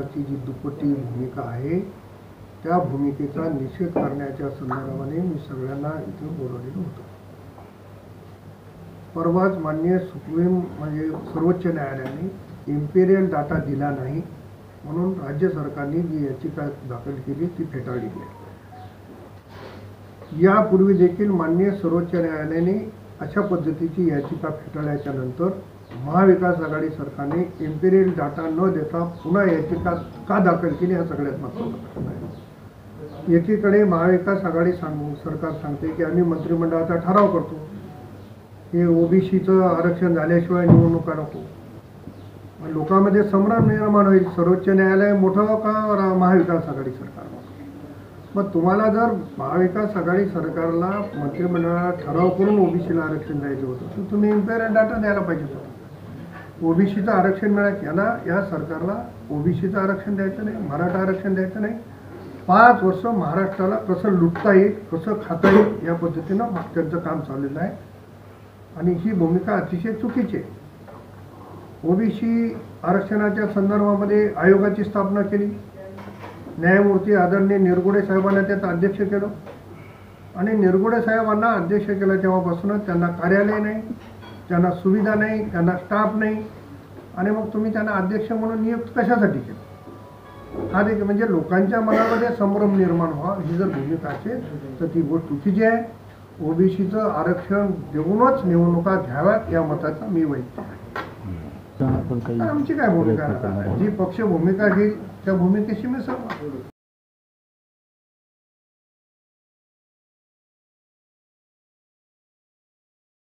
सरकारची जी दुपट्टी भूमिका आहे त्या भूमिकेचा निषेध करण्याच्या संदर्भाने मी सगळ्यांना इथे बोलवलेलं होतं. परवाच मान्य सुप्रीम म्हणजे सर्वोच्च न्यायालयाने इम्पेरियल डाटा दिला नाही म्हणून राज्य सरकारने जी याचिका दाखल केली ती फेटाळली गेली. यापूर्वी देखील मान्य सर्वोच्च न्यायालयाने अशा पद्धतीची याचिका फेटाळल्याच्या नंतर महाविकास आघाडी सरकारने इम्पिरियल डाटा न देता पुन्हा याचिका का दाखल केली हा सगळ्यात महत्त्वाचा प्रश्न आहे. एकीकडे महाविकास आघाडी सांगू सरकार सांगते की आम्ही मंत्रिमंडळाचा ठराव करतो. हे ओबीसीचं आरक्षण झाल्याशिवाय निवडणुका नको लोकांमध्ये संभ्रम निर्माण होईल. सर्वोच्च न्यायालय मोठं का महाविकास आघाडी सरकार? मग तुम्हाला जर महाविकास आघाडी सरकारला मंत्रिमंडळाला ठराव करून ओबीसीला आरक्षण द्यायचं होतं तर तुम्ही इम्पेरियल डाटा द्यायला पाहिजे होता. ओबीसीचं आरक्षण मिळायचं यांना या सरकारला ओबीसीचं आरक्षण द्यायचं नाही मराठा आरक्षण द्यायचं नाही. पाच वर्ष महाराष्ट्राला कसं लुटता येईल कसं खाता येईल या पद्धतीनं त्यांचं काम चाललेलं आहे. आणि ही भूमिका अतिशय चुकीची आहे. ओबीसी आरक्षणाच्या संदर्भामध्ये आयोगाची स्थापना केली. न्यायमूर्ती आदरणीय निरगुडे साहेबांना त्याचं अध्यक्ष केलं. आणि निरगुडे साहेबांना अध्यक्ष केलं तेव्हापासूनच त्यांना कार्यालय नाही. त्यांना सुविधा नाही त्यांना स्टाफ नाही. आणि मग तुम्ही त्यांना अध्यक्ष म्हणून नियुक्त कशासाठी केलं? हा देखील म्हणजे लोकांच्या मनामध्ये संभ्रम निर्माण व्हावा ही जर भूमिका असेल तर ती गोष्ट चुकीची आहे. ओबीसीचं आरक्षण देऊनच निवडणुका घ्याव्यात या मताचा मी काही आमची काय भूमिका. जी पक्ष भूमिका घेईल त्या भूमिकेशी मी आहे.